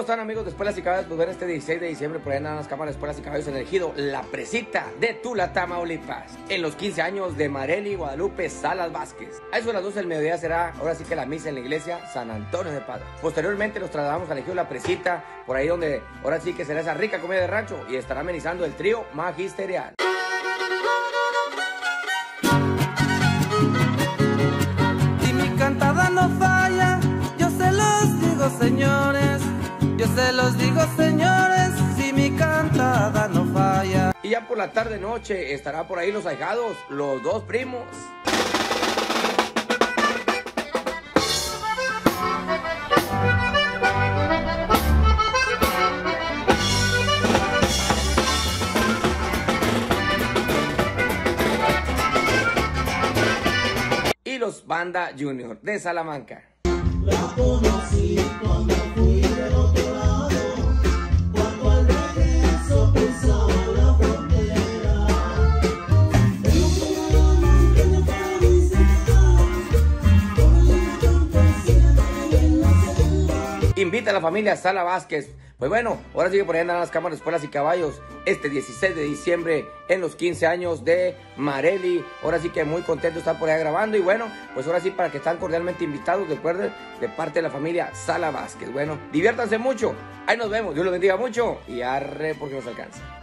¿Cómo están amigos de Espuelas y Caballos? Pues ven este 16 de diciembre por ahí andan las cámaras Espuelas y Caballos en el Ejido, La Presita de Tula, Tamaulipas. En los 15 años de Mareli Guadalupe Salas Vázquez. A eso de las 12 del mediodía será ahora sí que la misa en la iglesia San Antonio de Padua. Posteriormente los trasladamos al Ejido La Presita, por ahí donde ahora sí que será esa rica comida de rancho y estará amenizando el trío magisterial. Y mi cantada no falla, yo se los digo señores, yo se los digo señores, si mi cantada no falla. Y ya por la tarde noche estará por ahí los ahijados, los dos primos. Y los Banda Junior de Salamanca. Invita a la familia Sala Vázquez. Pues bueno, ahora sigue por ahí andan las cámaras, espuelas y caballos. Este 16 de diciembre, en los 15 años de Mareli. Ahora sí que muy contento estar por ahí grabando. Y bueno, pues ahora sí, para que están cordialmente invitados, recuerden, de parte de la familia Sala Vázquez. Bueno, diviértanse mucho. Ahí nos vemos. Dios los bendiga mucho. Y arre porque nos alcanza.